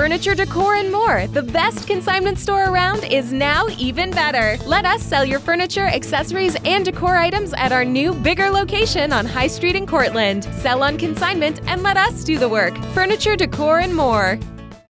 Furniture, decor, and more. The best consignment store around is now even better. Let us sell your furniture, accessories, and decor items at our new, bigger location on High Street in Cortland. Sell on consignment and let us do the work. Furniture, decor, and more.